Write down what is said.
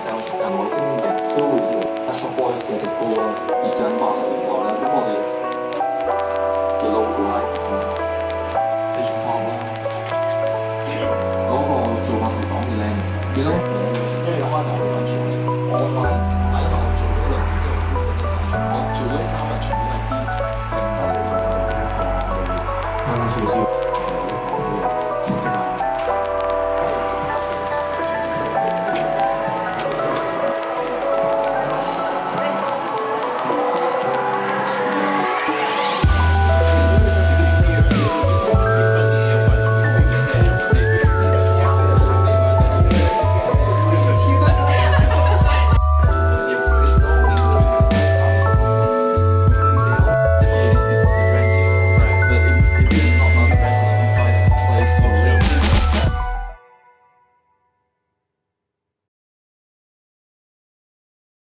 成個重返我生命嘅都会知道。但系寫嘅歌播近八十年代咧，咁我哋嘅老古仔非常多啦。嗰个做法是讲嘅咧，几多？因为一开头嘅问题，我系第一我做咗两年之后，我做咗三日全部系啲平头嘅，慢慢少少。